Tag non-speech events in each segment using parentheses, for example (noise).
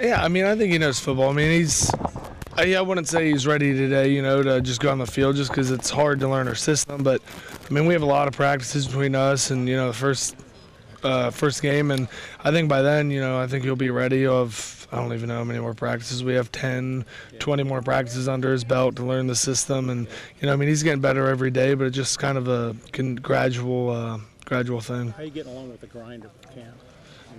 Yeah, I mean, I think he knows football. I mean, he's. I, I wouldn't say he's ready today, you know, to just go on the field just because it's hard to learn our system. But I mean, we have a lot of practices between us and you know the first uh, first game, and I think by then, you know, I think he'll be ready. Of I don't even know how many more practices we have 10, 20 more practices under his belt to learn the system, and you know, I mean, he's getting better every day, but it's just kind of a gradual uh, gradual thing. How are you getting along with the grind of camp?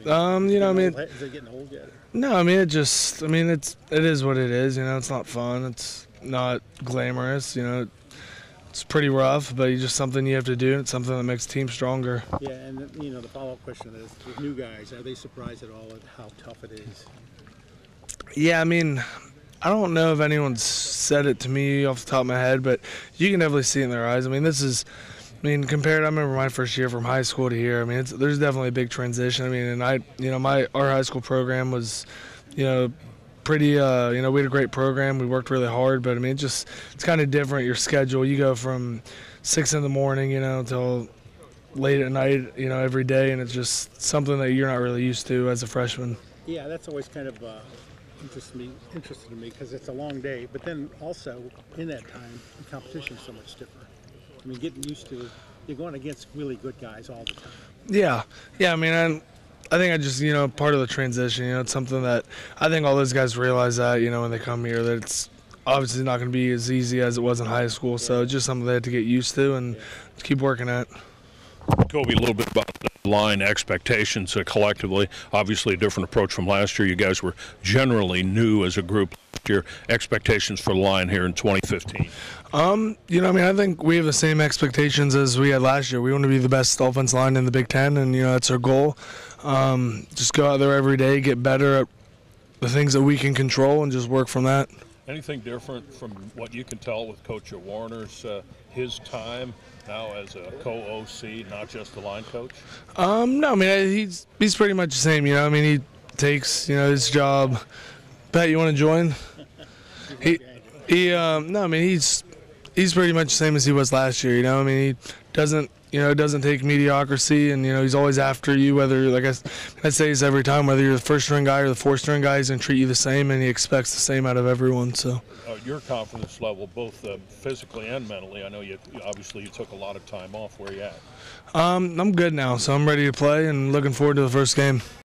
Um, you know, I mean, is it getting old yet? No, I mean it just. I mean it's it is what it is. You know, it's not fun. It's not glamorous. You know, it's pretty rough, but it's just something you have to do. It's something that makes the team stronger. Yeah, and you know the follow-up question is: with new guys, are they surprised at all at how tough it is? Yeah, I mean, I don't know if anyone's said it to me off the top of my head, but you can definitely see it in their eyes. I mean, this is. I mean, compared, I remember my first year from high school to here. I mean, there's definitely a big transition. I mean, and I, you know, my our high school program was, you know, pretty. Uh, you know, we had a great program. We worked really hard, but I mean, it just it's kind of different. Your schedule, you go from six in the morning, you know, until late at night, you know, every day, and it's just something that you're not really used to as a freshman. Yeah, that's always kind of uh, me, interesting to me because it's a long day. But then also in that time, the competition is so much different. I mean, getting used to you're going against really good guys all the time. Yeah, yeah. I mean, I, I think I just you know part of the transition. You know, it's something that I think all those guys realize that you know when they come here that it's obviously not going to be as easy as it was in high school. So it's just something they had to get used to and keep working at. Kobe, a little bit about the line expectations uh, collectively. Obviously, a different approach from last year. You guys were generally new as a group Your. Expectations for the line here in 2015. Um, you know, I mean, I think we have the same expectations as we had last year. We want to be the best offense line in the Big Ten, and you know that's our goal. Um, just go out there every day, get better at the things that we can control, and just work from that. Anything different from what you can tell with Coach Warinner's uh, his time now as a co-OC, not just the line coach? Um, no, I mean he's he's pretty much the same. You know, I mean he takes you know his job. Pat, you want to join? (laughs) he he um, no, I mean he's he's pretty much the same as he was last year. You know, I mean he doesn't you know doesn't take mediocrity, and you know he's always after you. Whether like I, I say this every time, whether you're the first string guy or the fourth string guy, he's gonna treat you the same, and he expects the same out of everyone. So. Uh, your confidence level, both uh, physically and mentally. I know you obviously you took a lot of time off. Where you at? Um, I'm good now, so I'm ready to play and looking forward to the first game.